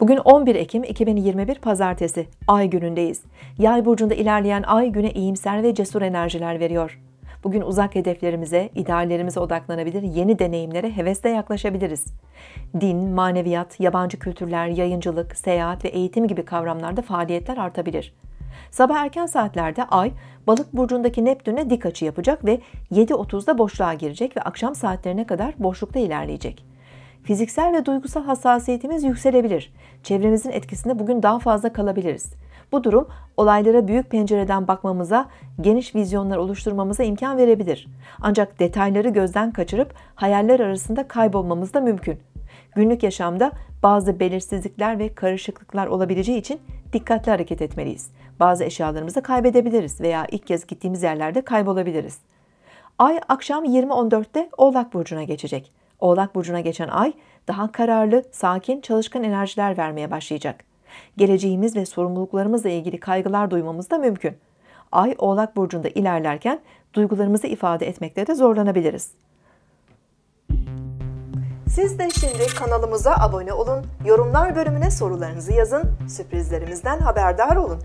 Bugün 11 Ekim 2021 Pazartesi, Ay günündeyiz. Yay burcunda ilerleyen Ay güne iyimser ve cesur enerjiler veriyor. Bugün uzak hedeflerimize, ideallerimize odaklanabilir, yeni deneyimlere hevesle yaklaşabiliriz. Din, maneviyat, yabancı kültürler, yayıncılık, seyahat ve eğitim gibi kavramlarda faaliyetler artabilir. Sabah erken saatlerde Ay, Balık burcundaki Neptün'e dik açı yapacak ve 7.30'da boşluğa girecek ve akşam saatlerine kadar boşlukta ilerleyecek. Fiziksel ve duygusal hassasiyetimiz yükselebilir. Çevremizin etkisinde bugün daha fazla kalabiliriz. Bu durum olaylara büyük pencereden bakmamıza, geniş vizyonlar oluşturmamıza imkan verebilir. Ancak detayları gözden kaçırıp hayaller arasında kaybolmamız da mümkün. Günlük yaşamda bazı belirsizlikler ve karışıklıklar olabileceği için dikkatli hareket etmeliyiz. Bazı eşyalarımızı kaybedebiliriz veya ilk kez gittiğimiz yerlerde kaybolabiliriz. Ay akşam 20.14'te Oğlak Burcu'na geçecek. Oğlak Burcu'na geçen ay daha kararlı, sakin, çalışkan enerjiler vermeye başlayacak. Geleceğimiz ve sorumluluklarımızla ilgili kaygılar duymamız da mümkün. Ay Oğlak Burcu'nda ilerlerken duygularımızı ifade etmekte de zorlanabiliriz. Siz de şimdi kanalımıza abone olun, yorumlar bölümüne sorularınızı yazın, sürprizlerimizden haberdar olun.